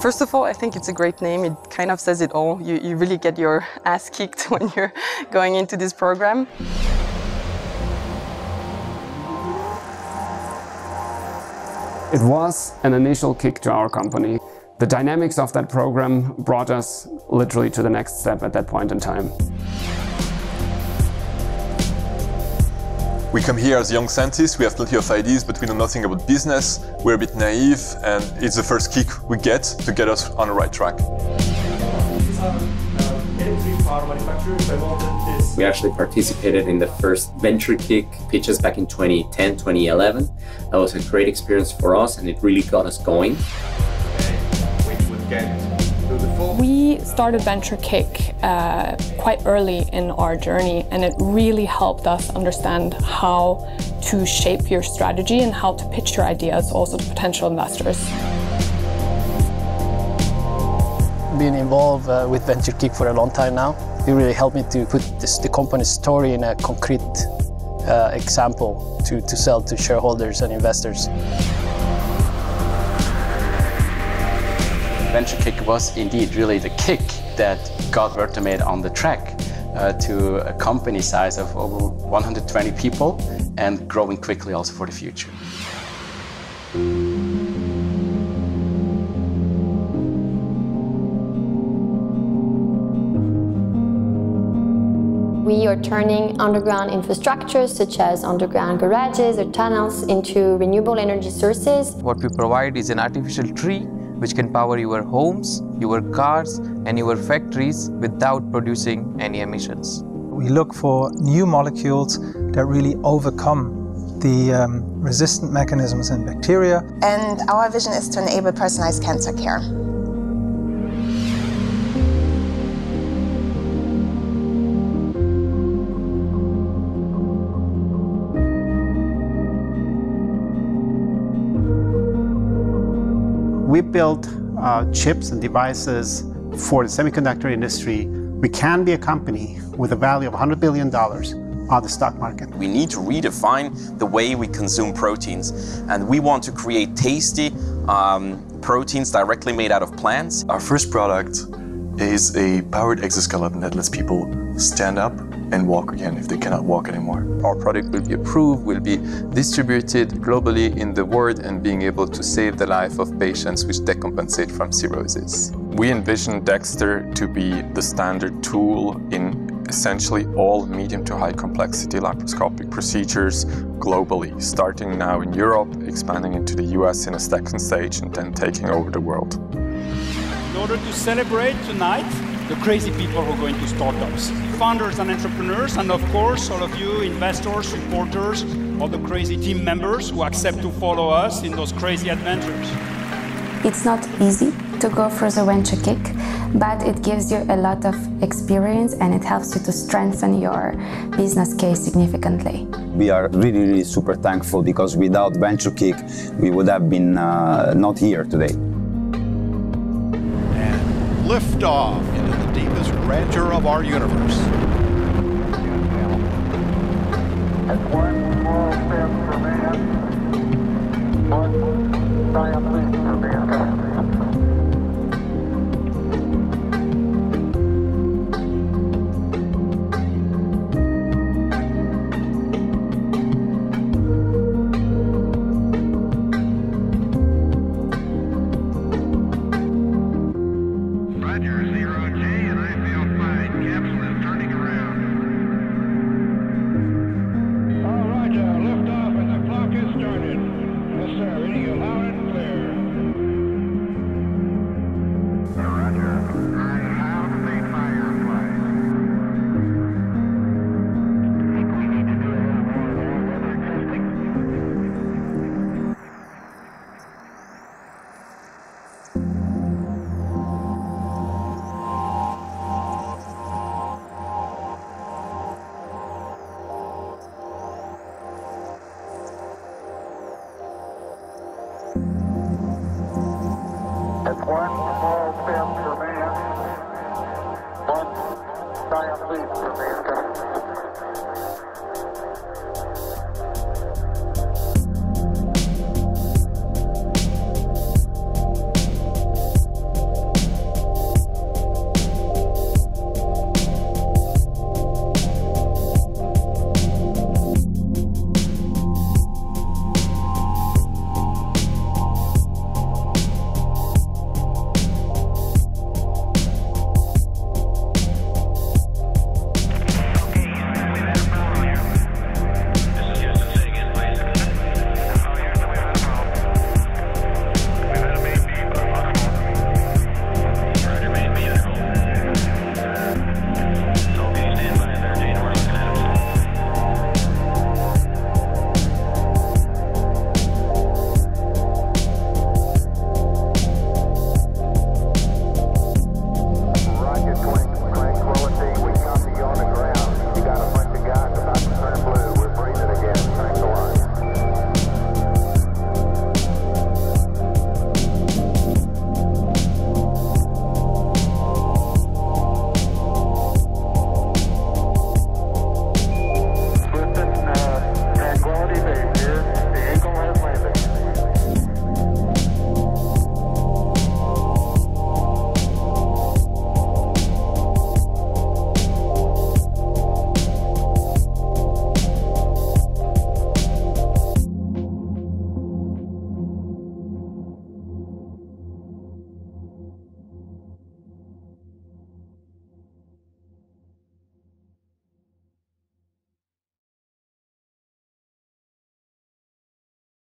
First of all, I think it's a great name. It kind of says it all. You, you really get your ass kicked when you're going into this program. It was an initial kick to our company. The dynamics of that program brought us literally to the next step at that point in time. We come here as young scientists, we have plenty of ideas, but we know nothing about business. We're a bit naive, and it's the first kick we get to get us on the right track. We actually participated in the first Venture Kick pitches back in 2010, 2011. That was a great experience for us and it really got us going. Started Venture Kick uh, quite early in our journey and it really helped us understand how to shape your strategy and how to pitch your ideas also to potential investors. Been involved uh, with Venture Kick for a long time now. It really helped me to put this, the company's story in a concrete uh, example to, to sell to shareholders and investors. Venture Kick was indeed really the kick that got Vertomate on the track uh, to a company size of over 120 people and growing quickly also for the future. We are turning underground infrastructures such as underground garages or tunnels into renewable energy sources. What we provide is an artificial tree which can power your homes, your cars and your factories without producing any emissions. We look for new molecules that really overcome the um, resistant mechanisms in bacteria. And our vision is to enable personalized cancer care. We built uh, chips and devices for the semiconductor industry. We can be a company with a value of $100 billion on the stock market. We need to redefine the way we consume proteins, and we want to create tasty um, proteins directly made out of plants. Our first product is a powered exoskeleton that lets people stand up and walk again if they cannot walk anymore. Our product will be approved, will be distributed globally in the world and being able to save the life of patients which decompensate from cirrhosis. We envision Dexter to be the standard tool in essentially all medium to high complexity laparoscopic procedures globally, starting now in Europe, expanding into the US in a second stage and then taking over the world. In order to celebrate tonight, the crazy people who are going to startups, founders and entrepreneurs, and of course, all of you investors, supporters, all the crazy team members who accept to follow us in those crazy adventures. It's not easy to go for the venture kick, but it gives you a lot of experience and it helps you to strengthen your business case significantly. We are really, really super thankful because without Venture Kick, we would have been uh, not here today. And lift off into the deepest grandeur of our universe. man, please remain